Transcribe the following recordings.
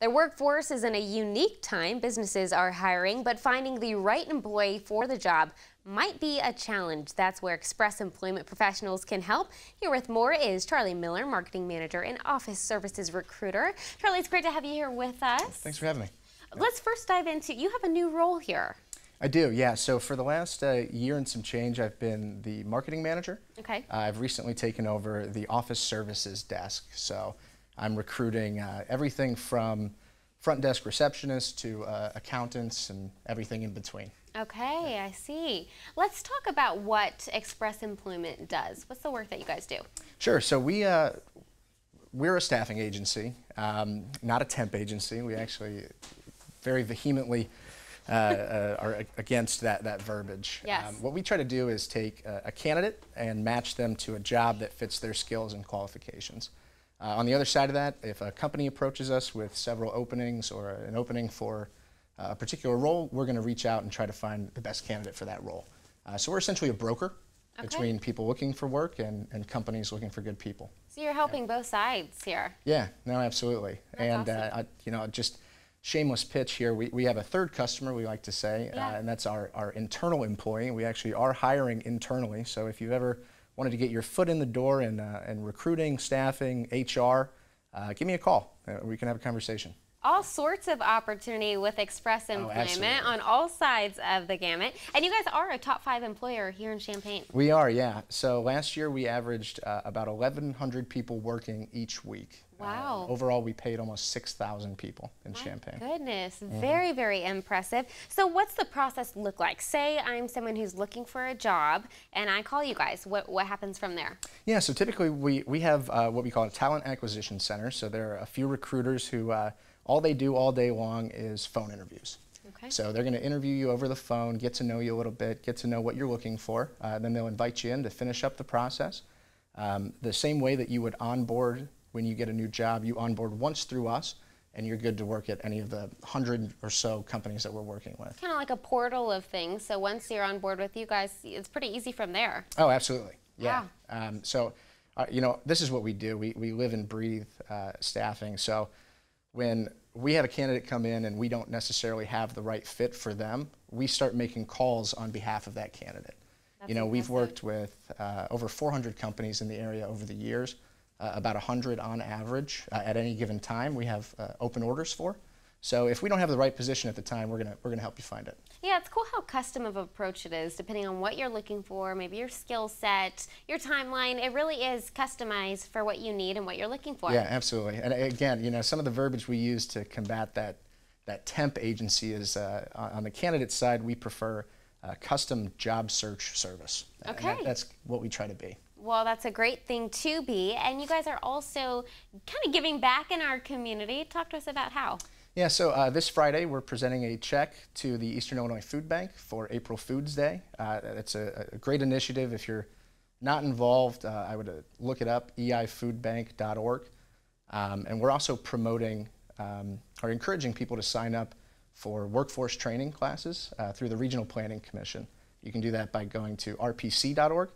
The workforce is in a unique time. Businesses are hiring, but finding the right employee for the job might be a challenge. That's where Express Employment Professionals can help. Here with more is Charlie Miller, Marketing Manager and Office Services Recruiter. Charlie, it's great to have you here with us. Thanks for having me. Let's first dive into, you have a new role here. I do, yeah. So for the last uh, year and some change, I've been the marketing manager. Okay. Uh, I've recently taken over the office services desk. So I'm recruiting uh, everything from front desk receptionists to uh, accountants and everything in between. Okay, I see. Let's talk about what Express Employment does. What's the work that you guys do? Sure. So we uh, we're a staffing agency, um, not a temp agency. We actually very vehemently uh, uh, are against that, that verbiage. Yes. Um, what we try to do is take a, a, candidate and match them to a job that fits their skills and qualifications. Uh, on the other side of that, if a company approaches us with several openings or an opening for a particular role, we're going to reach out and try to find the best candidate for that role. Uh, so we're essentially a broker okay. between people looking for work and, and companies looking for good people. So you're helping yeah. both sides here. Yeah, no, absolutely. That's and uh. I, you know, just shameless pitch here. We, we have a third customer, we like to say, yeah. uh, and that's our, our internal employee. We actually are hiring internally. So if you've ever wanted to get your foot in the door in, uh, in recruiting, staffing, HR, uh, give me a call. Uh, we can have a conversation all sorts of opportunity with Express oh, Employment oh, on all sides of the gamut. And you guys are a top five employer here in Champaign. We are, yeah. So last year we averaged uh, about 1,100 people working each week. Wow. Uh, overall, we paid almost 6,000 people in My Champaign. Goodness, mm -hmm. very, very impressive. So what's the process look like? Say I'm someone who's looking for a job and I call you guys. What, what happens from there? Yeah, so typically we, we have uh, what we call a talent acquisition center. So there are a few recruiters who uh, all they do all day long is phone interviews. Okay. So they're going to interview you over the phone, get to know you a little bit, get to know what you're looking for. Uh, then they'll invite you in to finish up the process. Um, the same way that you would onboard when you get a new job, you onboard once through us, and you're good to work at any of the hundred or so companies that we're working with. Kind of like a portal of things. So once you're on board with you guys, it's pretty easy from there. Oh, absolutely. Yeah. Wow. Um, so, uh, you know, this is what we do. We, we live and breathe uh, staffing. So when we have a candidate come in and we don't necessarily have the right fit for them, we start making calls on behalf of that candidate. That's you know, we've worked with uh, over 400 companies in the area over the years, uh, about 100 on average uh, at any given time we have uh, open orders for. So if we don't have the right position at the time, we're gonna we're gonna help you find it. Yeah, it's cool how custom of approach it is, depending on what you're looking for, maybe your skill set, your timeline. It really is customized for what you need and what you're looking for. Yeah, absolutely. And again, you know, some of the verbiage we use to combat that that temp agency is uh, on the candidate side, we prefer custom job search service. Okay. That, that's what we try to be. Well, that's a great thing to be. And you guys are also kind of giving back in our community. Talk to us about how. Yeah, so uh, this Friday we're presenting a check to the Eastern Illinois Food Bank for April Foods Day. Uh, it's a, a, great initiative. If you're not involved, uh, I would uh, look it up, eifoodbank.org. Um, and we're also promoting um, or encouraging people to sign up for workforce training classes uh, through the Regional Planning Commission. You can do that by going to rpc.org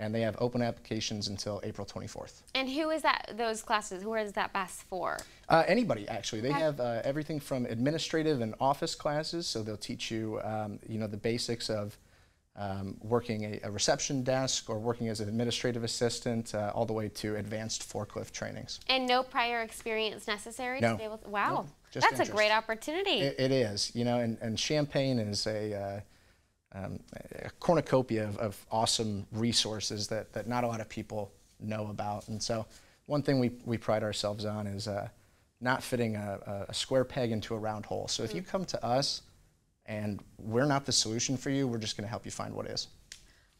and they have open applications until April 24th. And who is that, those classes, who is that best for? Uh, anybody, actually. They have uh, everything from administrative and office classes, so they'll teach you, um, you know, the basics of um, working a, a, reception desk or working as an administrative assistant, uh, all the way to advanced forklift trainings. And no prior experience necessary no. to be able to, wow, nope. that's interest. a great opportunity. it, it is, you know, and, and Champaign is a, uh, um, a cornucopia of, of, awesome resources that, that not a lot of people know about. And so one thing we, we pride ourselves on is uh, not fitting a, a, square peg into a round hole. So if you come to us and we're not the solution for you, we're just going to help you find what is.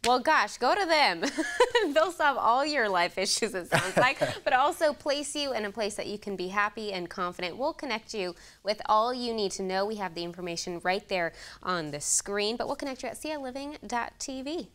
Well, gosh, go to them. They'll solve all your life issues, it sounds like, but also place you in a place that you can be happy and confident. We'll connect you with all you need to know. We have the information right there on the screen, but we'll connect you at ciliving.tv.